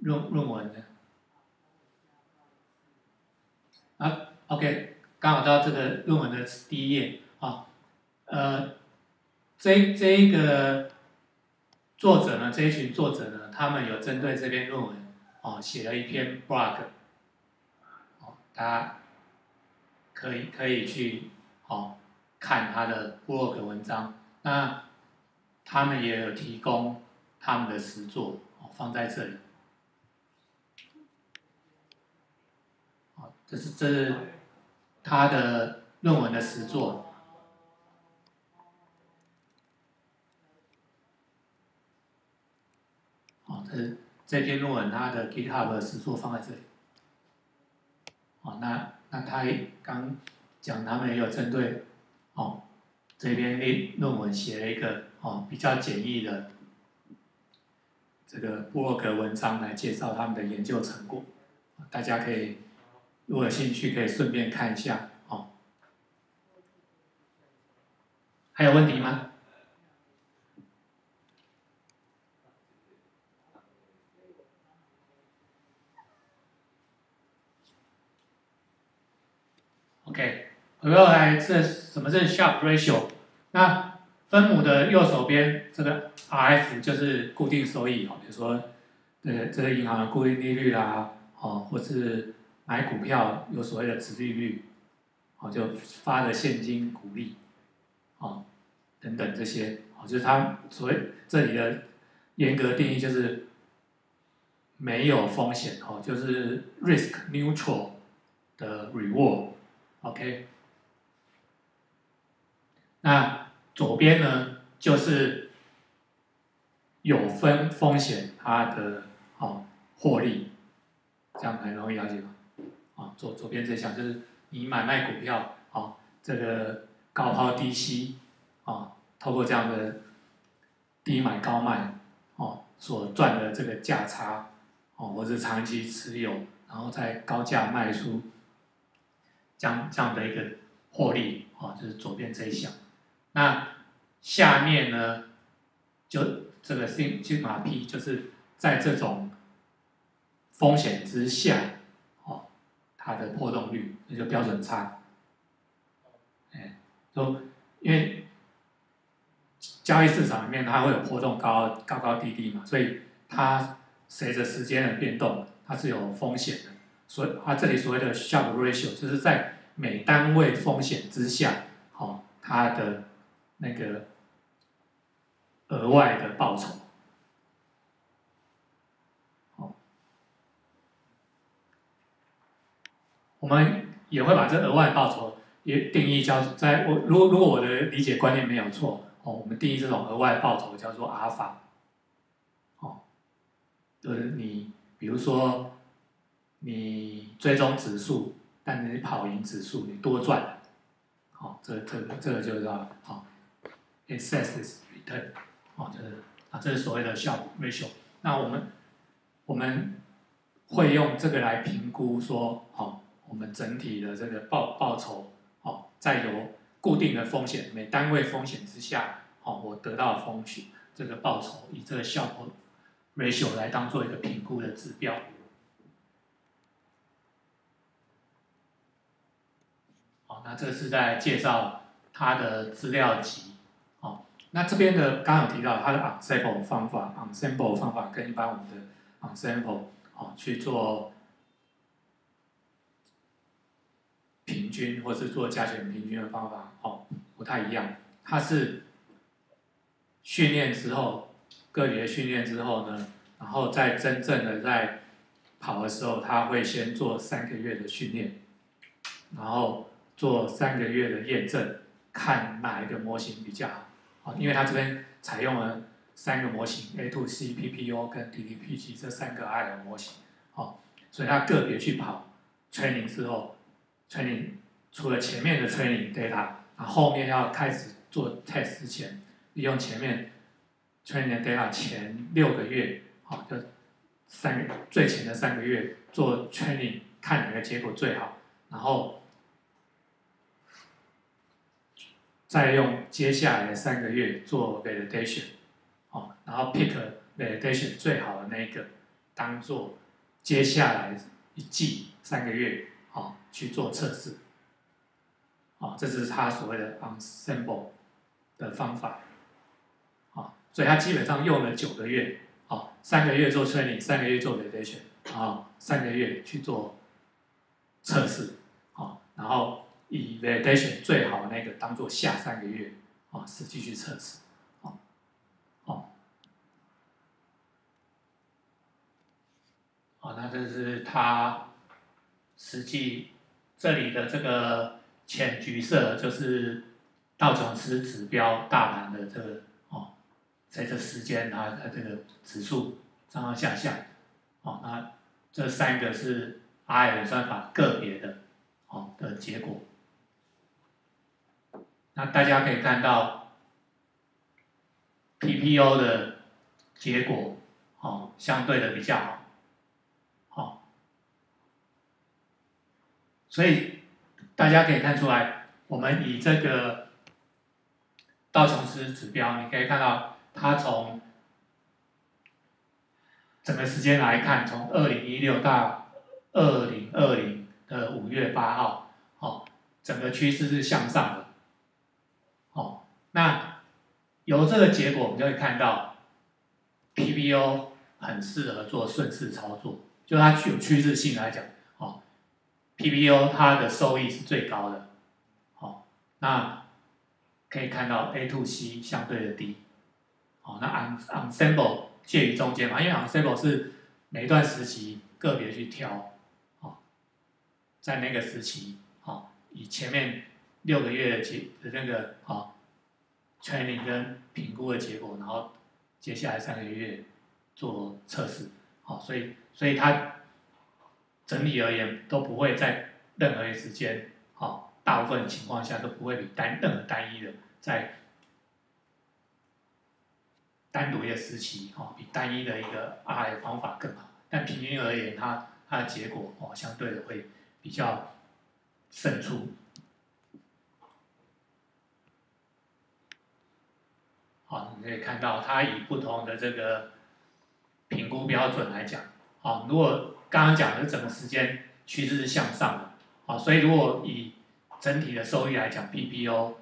论论文的。啊，OK，刚好到这个论文的第一页啊，呃，这这一个作者呢，这一群作者呢，他们有针对这篇论文哦写了一篇 blog，哦，大家可以可以去哦看他的 blog 文章，那他们也有提供他们的实作哦放在这里。这是这他的论文的实作，哦，这这篇论文他的 GitHub 的实作放在这里，哦，那那他刚讲他们也有针对，哦，这边论论文写了一个哦比较简易的这个博客文章来介绍他们的研究成果，大家可以。如果有兴趣，可以顺便看一下哦。还有问题吗？OK，回过来，这什么是 sharp ratio？那分母的右手边这个 RF 就是固定收益哦，比如说呃这个银行的固定利率啦，哦，或是。买股票有所谓的殖利率，哦，就发的现金股利，哦，等等这些，哦，就是它所谓这里的严格定义就是没有风险，哦，就是 risk neutral 的 reward，OK。那左边呢就是有分风险，它的哦获利，这样很容易了解吧？啊，左左边这项就是你买卖股票，啊，这个高抛低吸，啊，透过这样的低买高卖，哦，所赚的这个价差，哦，或者长期持有，然后在高价卖出，这样这样的一个获利，啊，就是左边这一项。那下面呢，就这个新金马 P，就是在这种风险之下。它的波动率，那就标准差。哎，说因为交易市场里面它会有波动高高高低低嘛，所以它随着时间的变动，它是有风险的。所以它这里所谓的 s h a r p ratio 就是在每单位风险之下，好，它的那个额外的报酬。我们也会把这额外报酬也定义叫在我如果如果我的理解观念没有错哦，我们定义这种额外报酬叫做阿尔法，哦，就是你比如说你追踪指数，但你跑赢指数，你多赚了，好，这这个这个就是好，excess return，哦，就是啊，这是所谓的效 ratio。那我们我们会用这个来评估说，哦，我们整体的这个报报酬，哦，在有固定的风险每单位风险之下，哦，我得到的风险这个报酬以这个效果 ratio 来当做一个评估的指标。好，那这是在介绍它的资料集。好，那这边的刚刚有提到它的 ensemble 方法，ensemble 方法跟一般我们的 ensemble 哦去做平均或是做加权平均的方法哦不太一样。它是训练之后，个别训练之后呢，然后在真正的在跑的时候，他会先做三个月的训练，然后。做三个月的验证，看哪一个模型比较好，因为它这边采用了三个模型，A to C、PPO 跟 DDPG 这三个 I 的模型，好，所以他个别去跑 training 之后，training 除了前面的 training data，那后面要开始做 test 之前，利用前面 training data 前六个月，好，就三个最前的三个月做 training，看哪个结果最好，然后。再用接下来三个月做 validation，哦，然后 pick validation 最好的那一个，当做接下来一季三个月，哦，去做测试，哦，这是他所谓的 ensemble 的方法，哦，所以他基本上用了九个月，哦，三个月做 training，三个月做 validation，啊，三个月去做测试，哦，然后。以 validation 最好那个当做下三个月啊，实际去测试，啊，好，好，那这是他实际这里的这个浅橘色就是道琼斯指标大盘的这个哦，在这时间它它这个指数上上下下，哦，那这三个是 R 演算法个别的哦的结果。那大家可以看到，PPO 的结果，哦，相对的比较，好，所以大家可以看出来，我们以这个道琼斯指标，你可以看到它从整个时间来看，从二零一六到二零二零的五月八号，好，整个趋势是向上的。哦那由这个结果，我们就会看到，PPO 很适合做顺势操作，就它具有趋势性来讲，，PPO 它的收益是最高的，好，那可以看到 A to C 相对的低，好，那 Ensemble 介于中间嘛，因为 Ensemble 是每一段时期个别去挑，好，在那个时期，好，以前面六个月的结的那个，好。training 跟评估的结果，然后接下来三个月做测试，好，所以所以它整体而言都不会在任何一时间，好，大部分情况下都不会比单任何单一的在单独一个时期，哦，比单一的一个 R 方法更好，但平均而言，它它的结果哦，相对的会比较胜出。好，你可以看到它以不同的这个评估标准来讲，好，如果刚刚讲的整个时间趋势是向上的，好，所以如果以整体的收益来讲，PPO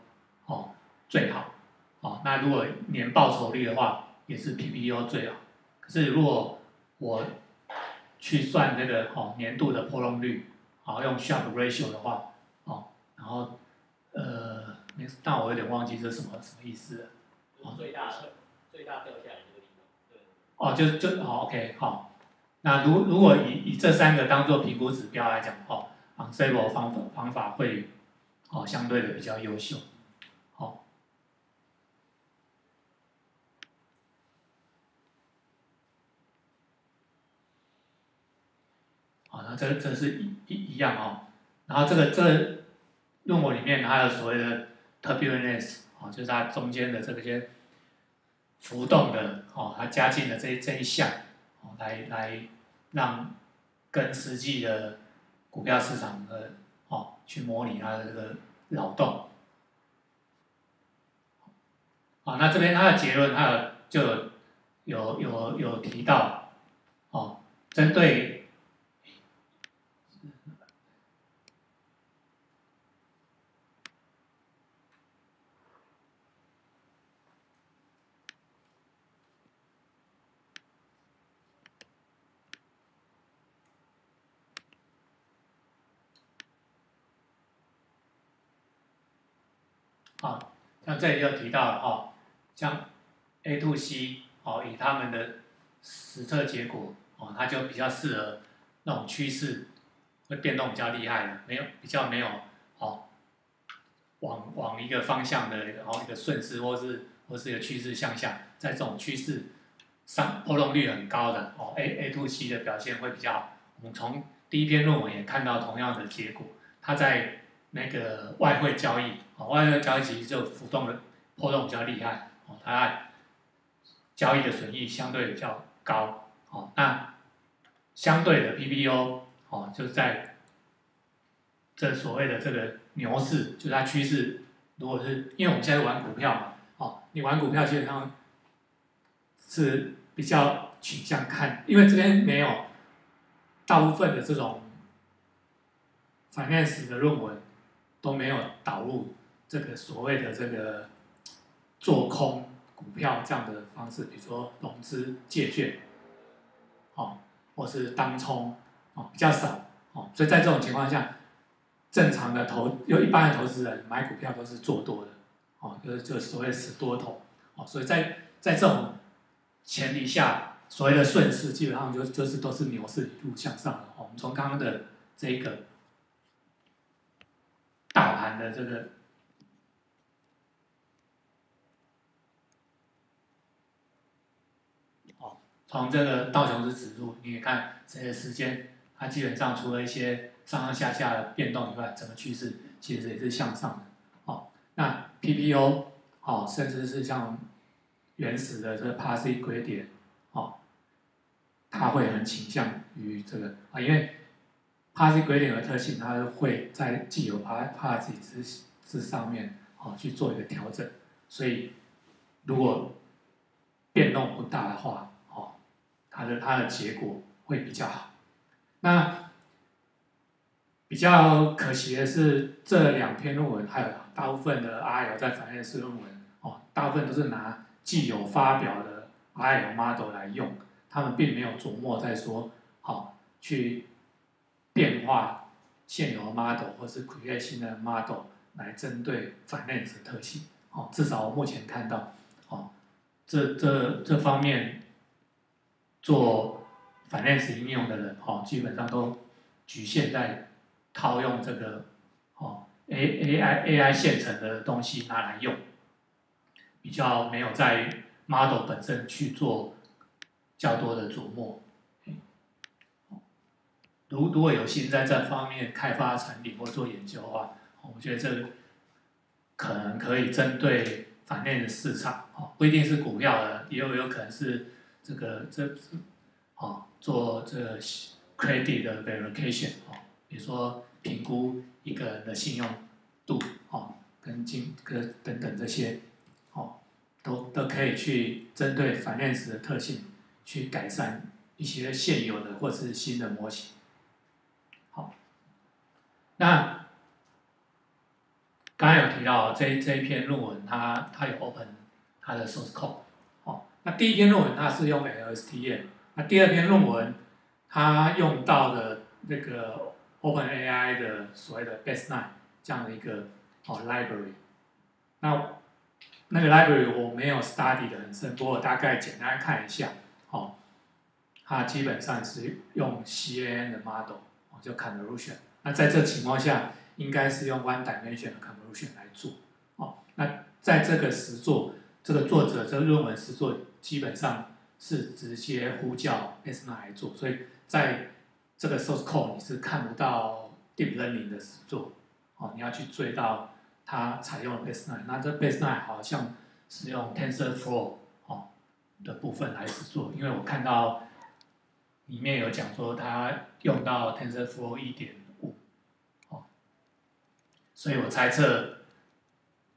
哦最好，好，那如果年报酬率的话，也是 PPO 最好。可是如果我去算那个哦年度的波动率，好用 Sharpe Ratio 的话，哦，然后呃，但我有点忘记这是什么什么意思了。最大的最大掉下来这个地方，对。哦，就就哦，OK，好。那如如果以以这三个当做评估指标来讲，哦，Ensemble 方法方法会哦相对的比较优秀，好。好，那这这是一一一样哦。然后这个这论文里面还有所谓的 turbulence。哦，就是它中间的这些浮动的哦，它加进了这这一项哦，来来让跟实际的股票市场的哦去模拟它的这个扰动。好，那这边它的结论，它有就有有有有提到，哦，针对好，那这里就提到了哦，像 A to C 哦，以他们的实测结果哦，它就比较适合那种趋势会变动比较厉害的，没有比较没有哦，往往一个方向的哦一个顺势或是或是一个趋势向下，在这种趋势上波动率很高的哦，A A to C 的表现会比较好。我们从第一篇论文也看到同样的结果，它在那个外汇交易，哦，外汇交易其实就浮动的波动比较厉害，哦，它交易的损益相对比较高，哦，那相对的 PPO，哦，就在这所谓的这个牛市，就它趋势，如果是因为我们现在玩股票嘛，哦，你玩股票基本上是比较倾向看，因为这边没有大部分的这种 finance 的论文。都没有导入这个所谓的这个做空股票这样的方式，比如说融资借券，哦，或是当冲，哦，比较少，哦，所以在这种情况下，正常的投，有一般的投资人买股票都是做多的，哦，就是就是所谓死多头，哦，所以在在这种前提下，所谓的顺势基本上就就是都是牛市一路向上的，我们从刚刚的这一个。大盘的这个，哦，从这个道琼斯指数，你也看这些时间，它基本上除了一些上上下下的变动以外，整个趋势其实也是向上的。哦，那 PPO，哦，甚至是像原始的这个 Parsi 规点，哦，它会很倾向于这个啊，因为。Parsi gradient 的特性，它会在既有 Parsi 之之上面，哦去做一个调整，所以如果变动不大的话，哦，它的它的结果会比较好。那比较可惜的是，这两篇论文还有大部分的 RL 在反映式论文，哦，大部分都是拿既有发表的 RL model 来用，他们并没有琢磨在说，好去。变化现有的 model 或是 create 新的 model 来针对 finance 特性，哦，至少我目前看到，哦，这这这方面做 finance 应用的人，哦，基本上都局限在套用这个，哦，A A I A I 现成的东西拿来用，比较没有在 model 本身去做较多的琢磨。如如果有心在这方面开发产品或做研究的话，我觉得这可能可以针对反面的市场，哦，不一定是股票的，也有有可能是这个这，哦，做这个 credit 的 verification，哦，比如说评估一个人的信用度，哦，跟金跟等等这些，哦，都都可以去针对反面时的特性去改善一些现有的或是新的模型。那刚刚有提到这这一篇论文，它它有 open 它的 source code，哦，那第一篇论文它是用 LSTM，那第二篇论文它用到的那个 OpenAI 的所谓的 Base9 这样的一个哦 library，那那个 library 我没有 study 的很深，不过大概简单看一下，哦，它基本上是用 CAN 的 model，哦，就 convolution。那在这情况下，应该是用 one dimension convolution 来做，哦，那在这个实作，这个作者这个论文实作基本上是直接呼叫 S9 来做，所以在这个 source code 你是看不到 deep learning 的实作，哦，你要去追到它采用了 Baseline，那这 Baseline 好像是用 TensorFlow 哦的部分来实作，因为我看到里面有讲说它用到 TensorFlow 一点，所以我猜测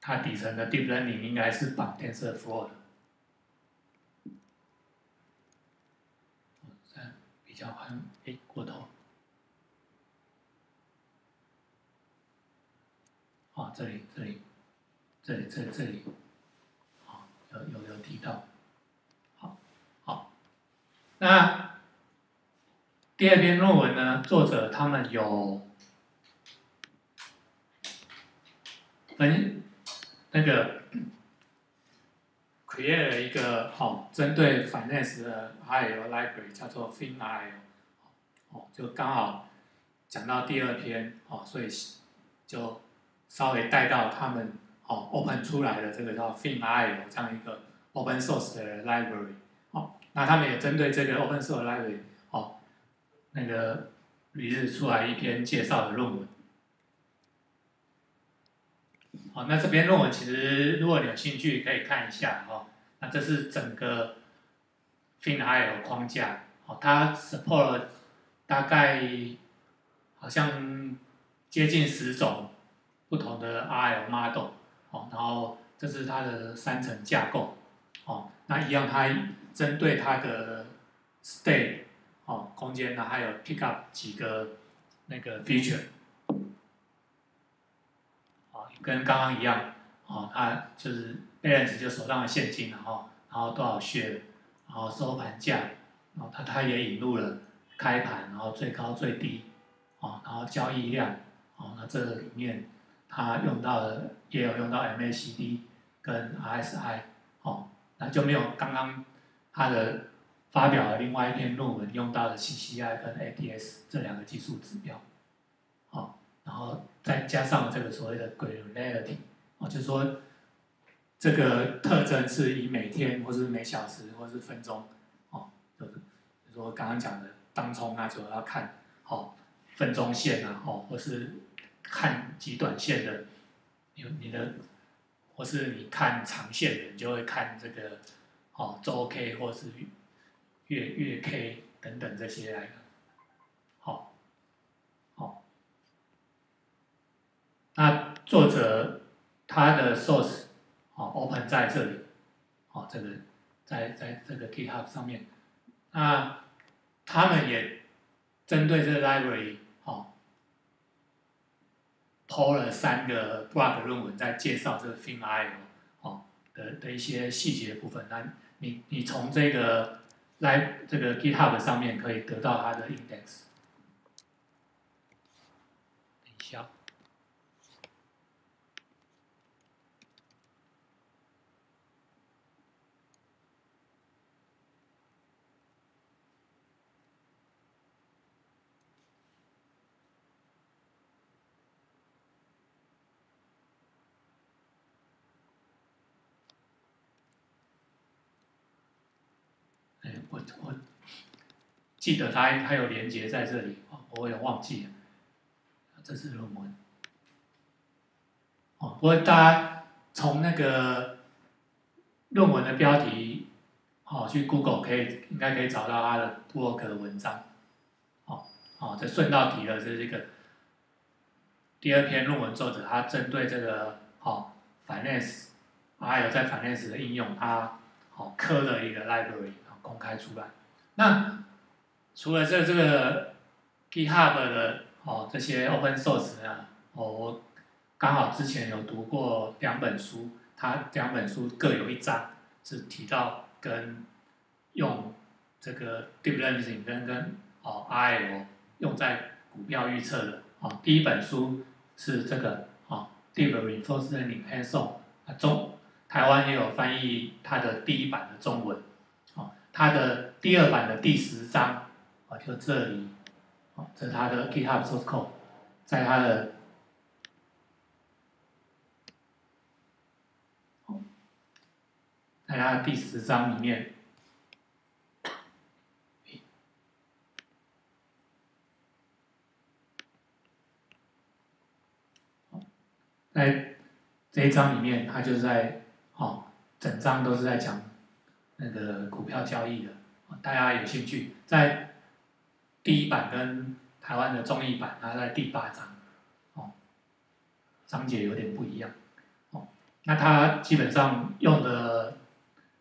它底层的 Deep Learning 应该是绑 TensorFlow 的。比较好像诶过头。啊，这里这里，这里这这里，啊，有有有提到，好，好，那第二篇论文呢，作者他们有分那个 create 了一个好针对 finance 的 IO library 叫做 FinIO，哦，就刚好讲到第二篇哦，所以就。稍微带到他们哦，open 出来的这个叫 FinIO 这样一个 open source 的 library，哦，那他们也针对这个 open source library，哦，那个于是出来一篇介绍的论文。好，那这篇论文其实如果你有兴趣可以看一下哦，那这是整个 FinIO 框架，哦，它 support 大概好像接近十种。不同的 RL model，哦，然后这是它的三层架构，哦，那一样它针对它的 state，哦，空间呢还有 pick up 几个那个 feature，跟刚刚一样，哦，它就是 balance 就手上的现金，然后然后多少 share，然后收盘价，然后它它也引入了开盘，然后最高最低，哦，然后交易量，哦，那这里面。它用到的也有用到 MACD 跟 RSI，哦，那就没有刚刚它的发表的另外一篇论文用到的 CCI 跟 ATS 这两个技术指标，然后再加上这个所谓的 granularity，哦，就是说这个特征是以每天或是每小时或是分钟，哦，就是说刚刚讲的当冲啊，主要看哦分钟线啊，哦，或是。看极短线的，有你的，或是你看长线的，你就会看这个，哦，周 K 或是月月 K 等等这些来的，好，好，那作者他的 source，哦，open 在这里，哦，这个在在这个 GitHub 上面，那他们也针对这个 library。哦，抛了三个 blog 论文在介绍这个 FinIO 哦的的一些细节部分，那你你从这个来这个 GitHub 上面可以得到它的 index。等一下。我记得它它有连接在这里哦，我有点忘记了，这是论文哦。不过大家从那个论文的标题哦去 Google 可以应该可以找到他的博客的文章，哦哦，这顺道提了，这是一个第二篇论文作者他针对这个哦 finance 还有在 finance 的应用，他好刻了一个 library。公开出来。那除了这这个 GitHub 的哦这些 Open Source 呢，哦我刚好之前有读过两本书，它两本书各有一章是提到跟用这个 Deep Learning 跟跟哦 RL 用在股票预测的。哦第一本书是这个哦 Deep Reinforcement Hands-on，啊中台湾也有翻译它的第一版的中文。它的第二版的第十章，啊，就这里，啊，这是它的 GitHub source code，在它的，在它的第十章里面，在这一章里面，它就是在哦，整章都是在讲那个股票交易的。大家有兴趣，在第一版跟台湾的中译版，它在第八章，哦，章节有点不一样。哦，那它基本上用的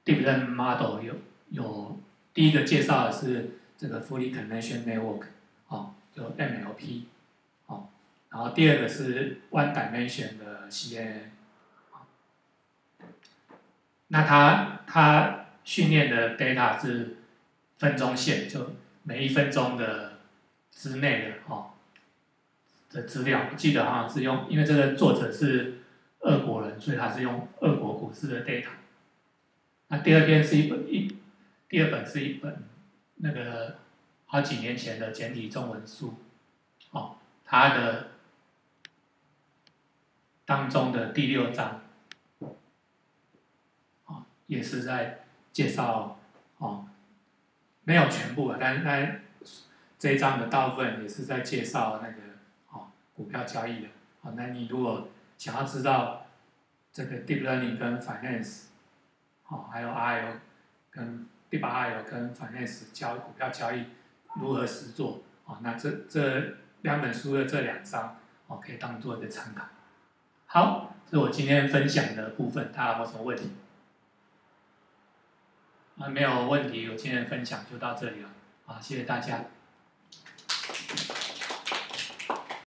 deep learning model 有有第一个介绍的是这个 fully connection network，哦，就 MLP，哦，然后第二个是 one dimension 的 CNN，那它它训练的 data 是分钟线，就每一分钟的之内的哦的资料，我记得好像是用，因为这个作者是俄国人，所以他是用俄国股市的 data。那第二篇是一本一，第二本是一本那个好几年前的简体中文书，哦，它的当中的第六章，哦，也是在介绍哦。没有全部啊，但是那这一章的大部分也是在介绍那个哦股票交易的。好，那你如果想要知道这个 deep learning 跟 finance，好，还有 I O 跟 deep I O 跟 finance 交股票交易如何实做，哦，那这这两本书的这两章哦可以当做一个参考。好，这是我今天分享的部分，大家有什么问题？啊，没有问题，我今天的分享就到这里了，啊，谢谢大家。